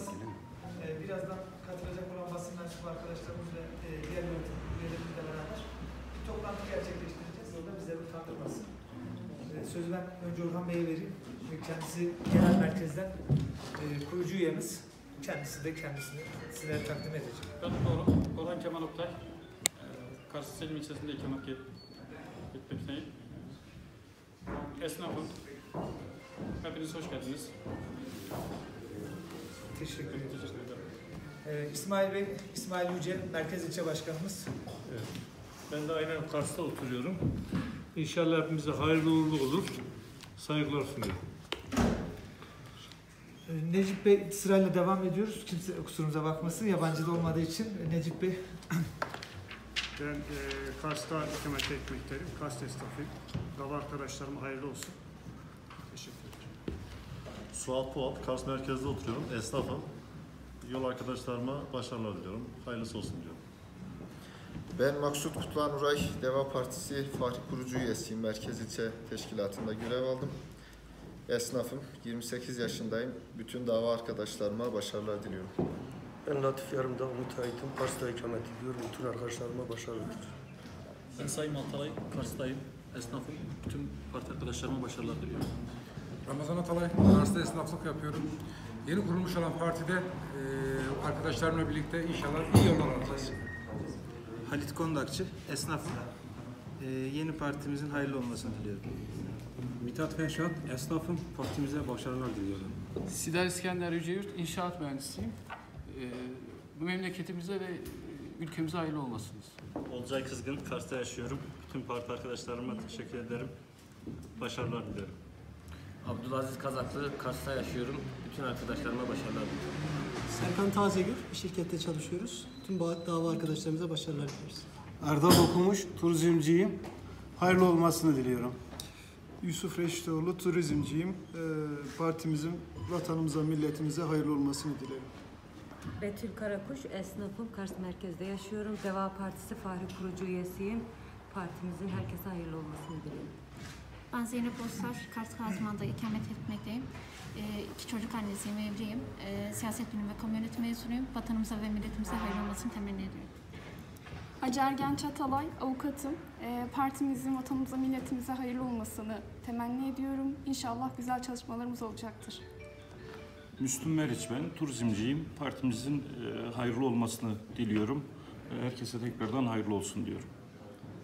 basın, e, birazdan katılacak olan basın mensubu arkadaşlarımız ve e, diğer yönetim üyelerimizle beraber bir toplantı gerçekleştireceğiz. Orada bizleri utandırmasın. E, sözü ben önce Orhan Bey'e vereyim. Çünkü Kendisi genel merkezden e, kurucu üyemiz. Kendisi de kendisini sizlere takdim edecek. Ben Or Orhan Kemal Oktay. Ee, Kars Selim ilçesinde ikamet et- etmekteyim. Esnafım. Hepiniz hoş geldiniz. Teşekkür ederim. Teşekkür ederim. E, İsmail Bey, İsmail Yüce, Merkez İlçe Başkanımız. Evet. Ben de aynen Kars'ta oturuyorum. İnşallah hepimize hayırlı uğurlu olur. Saygılar sunuyorum. E, Necip Bey sırayla devam ediyoruz. Kimse kusurumuza bakmasın. Yabancı da olmadığı için Necip Bey Ben e, Kars'ta ikamet etmekteyim. Kars esnafıyım. Dava arkadaşlarıma hayırlı olsun. Suat Polat, Kars merkezde oturuyorum. Esnafım. Yol arkadaşlarıma başarılar diliyorum. Hayırlısı olsun diyorum. Ben Maksut Kutluhan Uray, Deva Partisi Fahri Kurucu üyesiyim. Merkez İlçe Teşkilatı'nda görev aldım. Esnafım, 28 yaşındayım. Bütün dava arkadaşlarıma başarılar diliyorum. Ben Latif Yarımdağ müteahhitim. Kars'ta ikamet ediyorum. Bütün arkadaşlarıma başarılar diliyorum. Ben Sayın Altalay, Kars'tayım. Esnafım. Bütün parti arkadaşlarıma başarılar diliyorum. Ramazan Atalay, Kars'ta esnaflık yapıyorum. Yeni kurulmuş olan partide eee arkadaşlarımla birlikte inşallah iyi yollar alacağız. Halit Kondakçı, esnafım. Ee, yeni partimizin hayırlı olmasını diliyorum. Mithat Fenşat, esnafım. Partimize başarılar diliyorum. Sidar İskender Yüceyurt, inşaat mühendisiyim. Ee, bu memleketimize ve e, ülkemize hayırlı olmasınız. Olcay Kızgın, Kars'ta yaşıyorum. Bütün parti arkadaşlarıma teşekkür ederim. Başarılar dilerim. Abdülaziz Kazaklı, Kars'ta yaşıyorum. Bütün arkadaşlarıma başarılar diliyorum. Serkan Tazegül, bir şirkette çalışıyoruz. Tüm dava arkadaşlarımıza başarılar diliyoruz. Erdal Okumuş, turizmciyim. Hayırlı olmasını diliyorum. Yusuf Reşitoğlu, turizmciyim. Ee, partimizin vatanımıza, milletimize hayırlı olmasını dilerim. Betül Karakuş, esnafım. Kars merkezde yaşıyorum. Deva Partisi Fahri Kurucu üyesiyim. Partimizin herkese hayırlı olmasını diliyorum. Ben Zeynep Öztaş, Kars Kazman'da ikamet etmekteyim. Ee, iki çocuk annesiyim, evliyim. Ee, siyaset bilimi ve kamu yönetimi mezunuyum. Vatanımıza ve milletimize hayırlı olmasını temenni ediyorum. Hacer Ergen Çatalay, avukatım. Ee, partimizin vatanımıza, milletimize hayırlı olmasını temenni ediyorum. İnşallah güzel çalışmalarımız olacaktır. Müslüm Meriç ben, turizmciyim. Partimizin e, hayırlı olmasını diliyorum. E, Herkese tekrardan hayırlı olsun diyorum.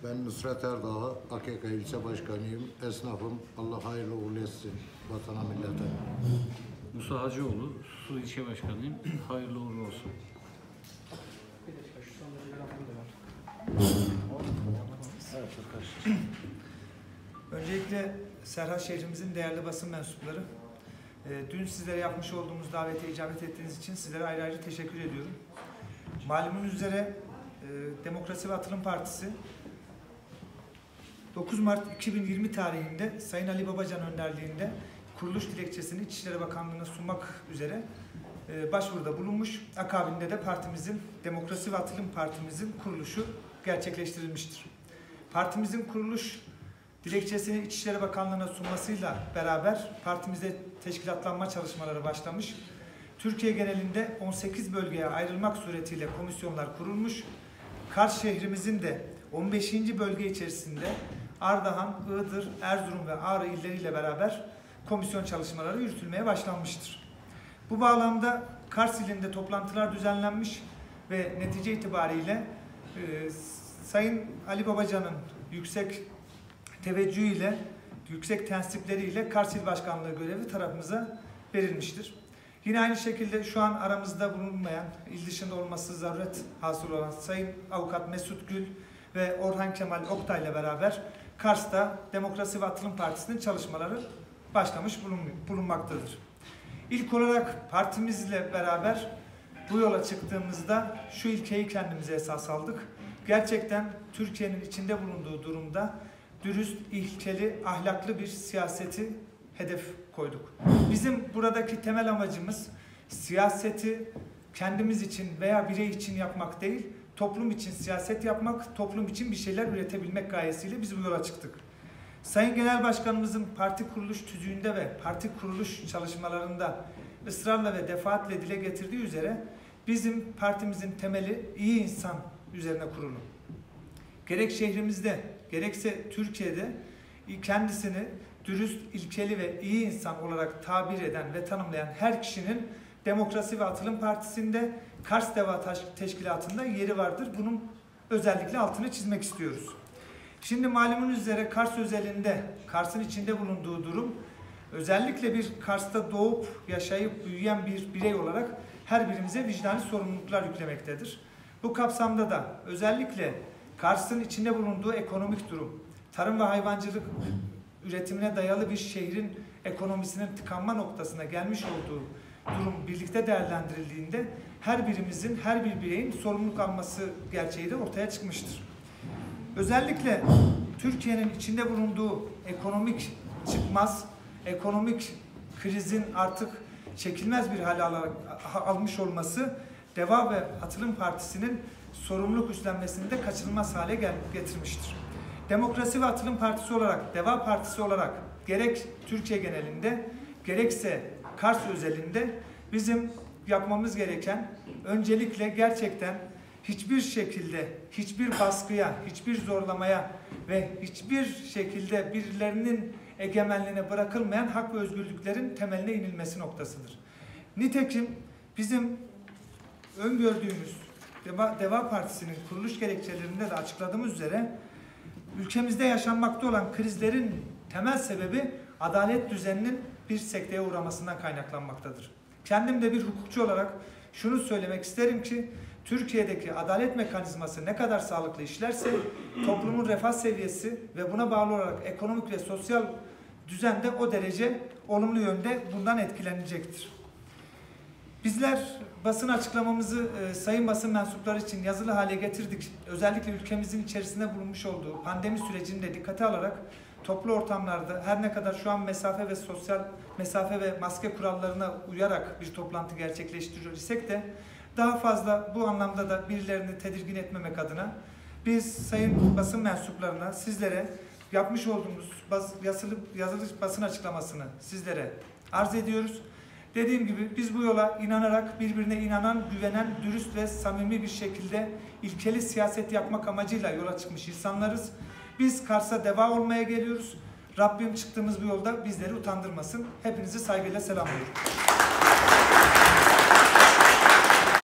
Ben Nusret Erdağ, AKK ilçe başkanıyım. Esnafım. Allah hayırlı uğurlu etsin vatana millete. Musa Hacıoğlu, Su İlçe Başkanıyım. Hayırlı uğurlu olsun. Öncelikle Serhat şehrimizin değerli basın mensupları. e, Dün sizlere yapmış olduğumuz davete icabet ettiğiniz için sizlere ayrı ayrı teşekkür ediyorum. Malumunuz üzere e, Demokrasi ve Atılım Partisi 9 Mart 2020 tarihinde Sayın Ali Babacan önderliğinde kuruluş dilekçesini İçişleri Bakanlığı'na sunmak üzere e, başvuruda bulunmuş. Akabinde de partimizin, Demokrasi ve Atılım Partimizin kuruluşu gerçekleştirilmiştir. Partimizin kuruluş dilekçesini İçişleri Bakanlığı'na sunmasıyla beraber partimize teşkilatlanma çalışmaları başlamış. Türkiye genelinde 18 bölgeye ayrılmak suretiyle komisyonlar kurulmuş. Kars şehrimizin de 15. bölge içerisinde Ardahan, Iğdır, Erzurum ve Ağrı illeriyle beraber komisyon çalışmaları yürütülmeye başlanmıştır. Bu bağlamda Kars ilinde toplantılar düzenlenmiş ve netice itibariyle e, Sayın Ali Babacan'ın yüksek teveccühüyle, yüksek tensipleriyle Kars İl Başkanlığı görevi tarafımıza verilmiştir. Yine aynı şekilde şu an aramızda bulunmayan, il dışında olması zaruret hasıl olan Sayın Avukat Mesut Gül ve Orhan Kemal Oktay ile beraber Kars'ta Demokrasi ve Atılım Partisi'nin çalışmaları başlamış bulun- bulunmaktadır. İlk olarak partimizle beraber bu yola çıktığımızda şu ilkeyi kendimize esas aldık. Gerçekten Türkiye'nin içinde bulunduğu durumda dürüst, ilkeli, ahlaklı bir siyaseti hedef koyduk. Bizim buradaki temel amacımız siyaseti kendimiz için veya birey için yapmak değil, toplum için siyaset yapmak, toplum için bir şeyler üretebilmek gayesiyle biz bu yola çıktık. Sayın Genel Başkanımızın parti kuruluş tüzüğünde ve parti kuruluş çalışmalarında ısrarla ve defaatle dile getirdiği üzere bizim partimizin temeli iyi insan üzerine kurulu. Gerek şehrimizde gerekse Türkiye'de kendisini dürüst, ilkeli ve iyi insan olarak tabir eden ve tanımlayan her kişinin Demokrasi ve Atılım Partisi'nde Kars Deva Teşkilatı'nda yeri vardır. Bunun özellikle altını çizmek istiyoruz. Şimdi malumunuz üzere Kars özelinde, Kars'ın içinde bulunduğu durum özellikle bir Kars'ta doğup yaşayıp büyüyen bir birey olarak her birimize vicdani sorumluluklar yüklemektedir. Bu kapsamda da özellikle Kars'ın içinde bulunduğu ekonomik durum, tarım ve hayvancılık üretimine dayalı bir şehrin ekonomisinin tıkanma noktasına gelmiş olduğu durum birlikte değerlendirildiğinde her birimizin, her bir bireyin sorumluluk alması gerçeği de ortaya çıkmıştır. Özellikle Türkiye'nin içinde bulunduğu ekonomik çıkmaz, ekonomik krizin artık çekilmez bir hale almış olması Deva ve Atılım Partisi'nin sorumluluk üstlenmesini de kaçınılmaz hale getirmiştir. Demokrasi ve Atılım Partisi olarak, Deva Partisi olarak gerek Türkiye genelinde gerekse Kars özelinde bizim yapmamız gereken öncelikle gerçekten hiçbir şekilde hiçbir baskıya, hiçbir zorlamaya ve hiçbir şekilde birilerinin egemenliğine bırakılmayan hak ve özgürlüklerin temeline inilmesi noktasıdır. Nitekim bizim öngördüğümüz Deva, Deva Partisi'nin kuruluş gerekçelerinde de açıkladığımız üzere ülkemizde yaşanmakta olan krizlerin temel sebebi adalet düzeninin bir sekteye uğramasından kaynaklanmaktadır. Kendim de bir hukukçu olarak şunu söylemek isterim ki Türkiye'deki adalet mekanizması ne kadar sağlıklı işlerse toplumun refah seviyesi ve buna bağlı olarak ekonomik ve sosyal düzen de o derece olumlu yönde bundan etkilenecektir. Bizler basın açıklamamızı e, sayın basın mensupları için yazılı hale getirdik. Özellikle ülkemizin içerisinde bulunmuş olduğu pandemi sürecini de dikkate alarak toplu ortamlarda her ne kadar şu an mesafe ve sosyal mesafe ve maske kurallarına uyarak bir toplantı gerçekleştiriyor isek de daha fazla bu anlamda da birilerini tedirgin etmemek adına biz sayın basın mensuplarına sizlere yapmış olduğumuz bas, yazılı, yazılı basın açıklamasını sizlere arz ediyoruz. Dediğim gibi biz bu yola inanarak birbirine inanan, güvenen, dürüst ve samimi bir şekilde ilkeli siyaset yapmak amacıyla yola çıkmış insanlarız. Biz Kars'a deva olmaya geliyoruz. Rabbim çıktığımız bu yolda bizleri utandırmasın. Hepinizi saygıyla selamlıyorum.